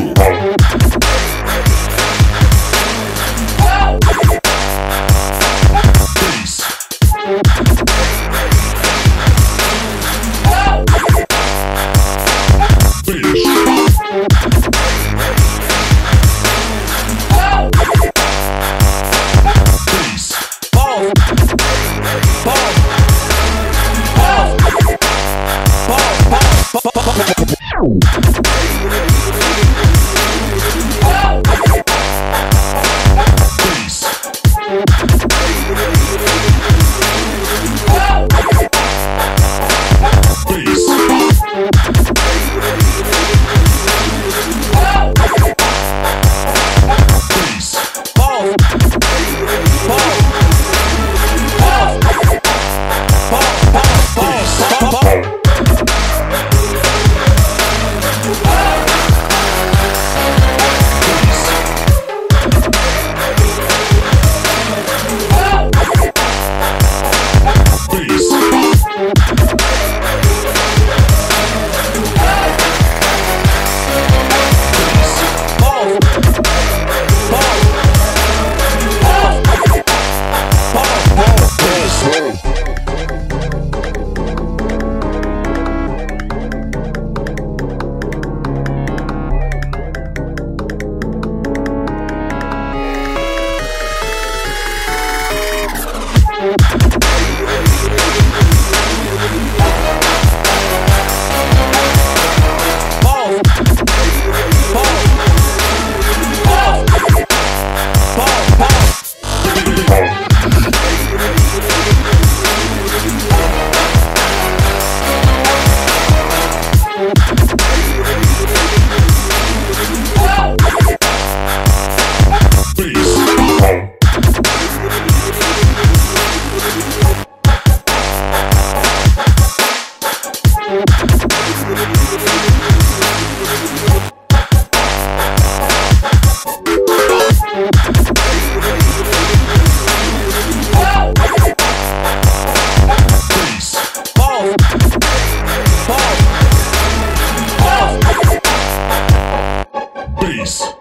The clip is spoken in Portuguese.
Boom. Peace.